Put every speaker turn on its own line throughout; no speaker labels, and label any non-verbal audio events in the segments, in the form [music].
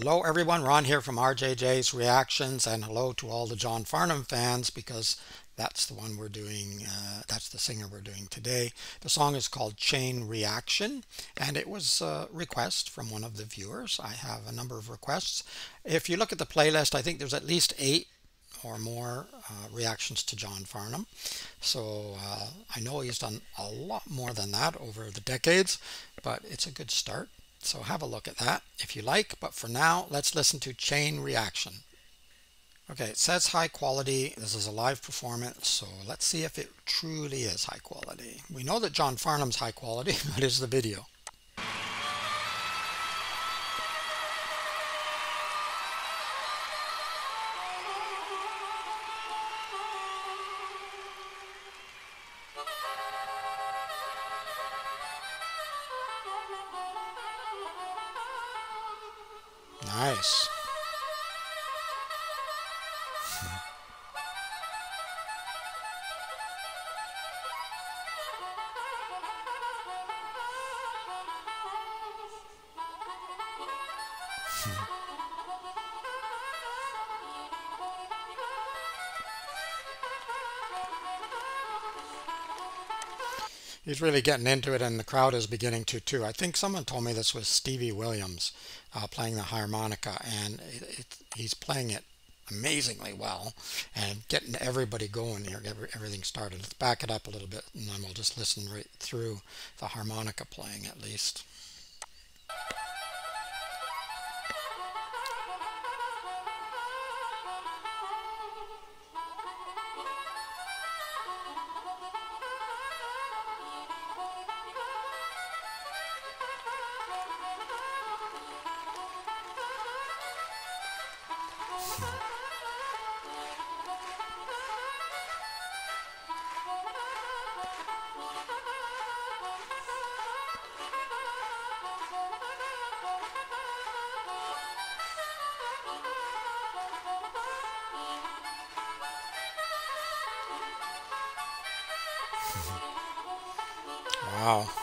Hello everyone, Ron here from RJJ's Reactions and hello to all the John Farnham fans because that's the one we're doing, uh, that's the singer we're doing today. The song is called Chain Reaction and it was a request from one of the viewers. I have a number of requests. If you look at the playlist, I think there's at least eight or more uh, reactions to John Farnham. So uh, I know he's done a lot more than that over the decades, but it's a good start. So have a look at that if you like. But for now, let's listen to Chain Reaction. Okay, it says high quality. This is a live performance, so let's see if it truly is high quality. We know that John Farnham's high quality, [laughs] but is the video. Nice. [laughs] [laughs] He's really getting into it, and the crowd is beginning to too. I think someone told me this was Stevie Williams uh, playing the harmonica, and it, it, he's playing it amazingly well and getting everybody going here, get everything started. Let's back it up a little bit, and then we'll just listen right through the harmonica playing at least. Wow.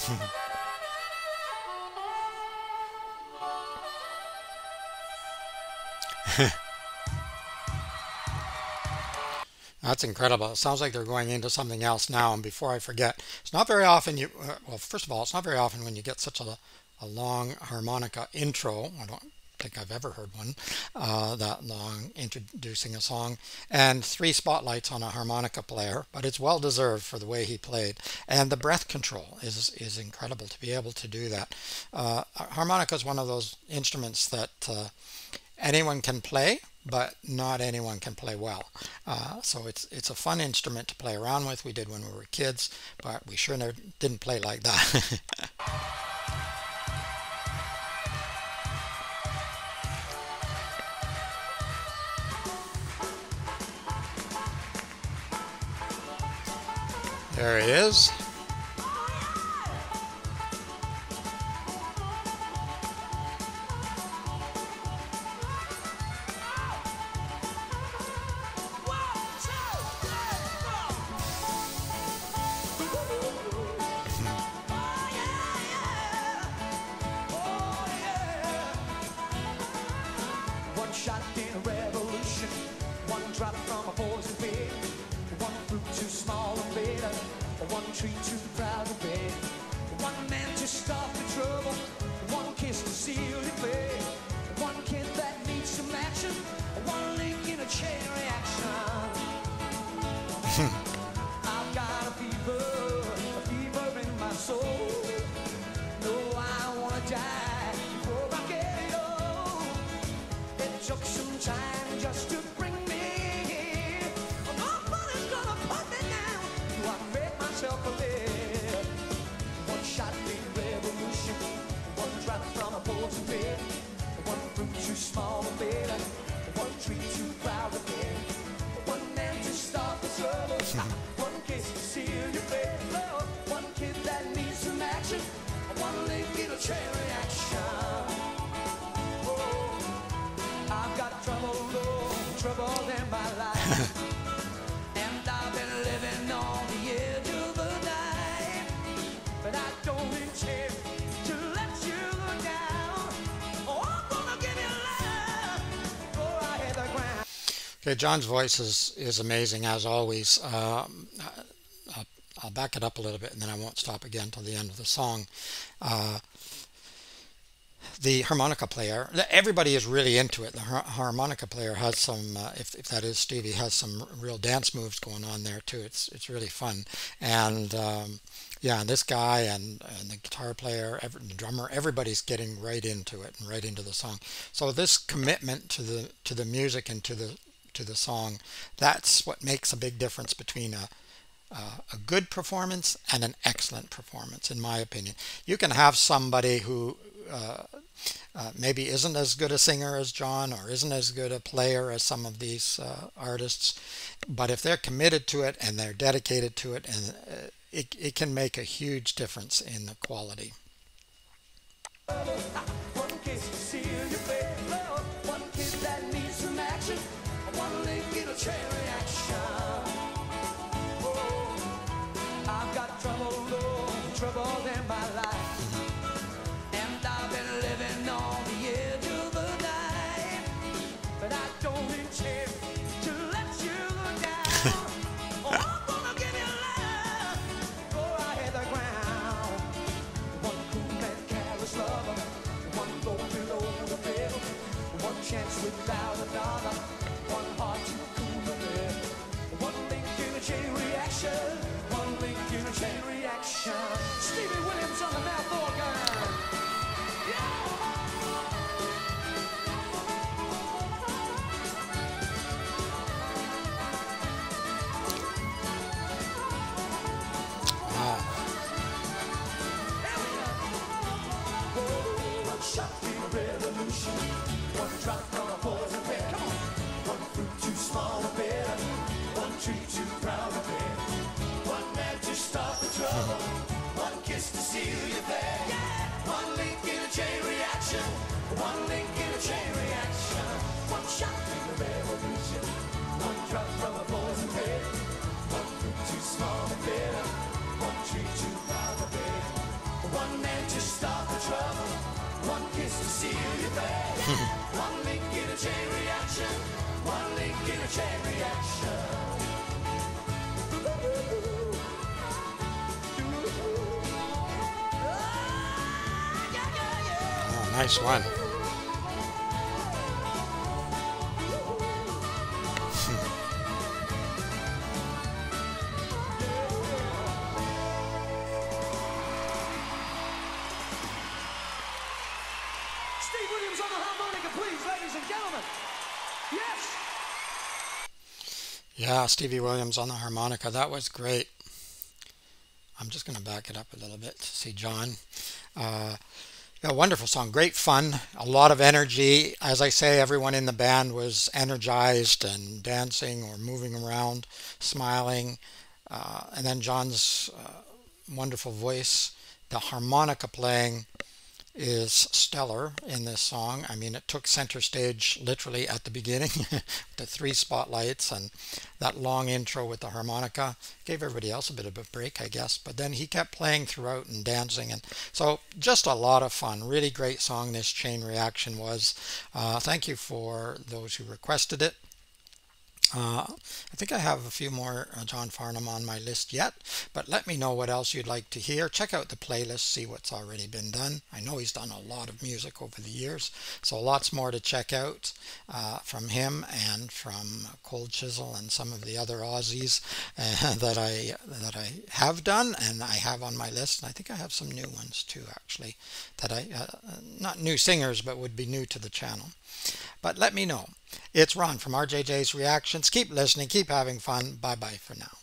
[laughs] That's incredible. It sounds like they're going into something else now. And before I forget, it's not very often you, uh, well, first of all, it's not very often when you get such a, a long harmonica intro. I don't think I've ever heard one uh, that long introducing a song. And three spotlights on a harmonica player but it's well deserved for the way he played. And the breath control is is incredible to be able to do that. Uh, harmonica is one of those instruments that uh, anyone can play but not anyone can play well. Uh, so it's it's a fun instrument to play around with. We did when we were kids but we sure never, didn't play like that [laughs] There he is. be too proud to beg. One man to stop the trouble, one kiss to seal the fate. One kid that needs some action, one link in a chain reaction. Hmm. I've got a fever, a fever in my soul. No,
I wanna die before I get old. It took some time just to.
Okay, John's voice is, is amazing as always. Um, I'll, I'll back it up a little bit and then I won't stop again till the end of the song. Uh, the harmonica player, everybody is really into it. The harmonica player has some, uh, if, if that is Stevie, has some real dance moves going on there too. It's it's really fun. And um, yeah, and this guy and, and the guitar player, every, the drummer, everybody's getting right into it and right into the song. So this commitment to the to the music and to the to the song, that's what makes a big difference between a uh, a good performance and an excellent performance, in my opinion. You can have somebody who uh, uh, maybe isn't as good a singer as John or isn't as good a player as some of these uh, artists, but if they're committed to it and they're dedicated to it, and uh, it, it can make a huge difference in the quality.
One kiss to seal one kiss to seal your fate. One link in a chain reaction, one link in a chain reaction. One shot for the revolution, one drop from a poison pen. One fruit too small to bear, one tree too proud to bear. One man to stop the trouble, one kiss to seal your fate. [laughs] one link in a chain reaction, one link in a chain reaction. Gentlemen. one.
Yeah, Stevie Williams on the harmonica. That was great. I'm just going to back it up a little bit to see John. Uh, yeah, wonderful song. Great fun. A lot of energy. As I say, everyone in the band was energized and dancing or moving around, smiling. Uh, and then John's uh, wonderful voice. The harmonica playing is stellar in this song. I mean, it took center stage literally at the beginning, [laughs] the three spotlights and that long intro with the harmonica. Gave everybody else a bit of a break, I guess. But then he kept playing throughout and dancing. And so just a lot of fun. Really great song, this Chain Reaction was. Uh, thank you for those who requested it. Uh, I think I have a few more uh, John Farnham on my list yet, but let me know what else you'd like to hear. Check out the playlist, see what's already been done. I know he's done a lot of music over the years, so lots more to check out uh, from him and from Cold Chisel and some of the other Aussies uh, [laughs] that I that I have done and I have on my list. And I think I have some new ones too, actually, that I uh, not new singers, but would be new to the channel. But let me know. It's Ron from RJJ's Reactions. Keep listening, keep having fun. Bye bye for now.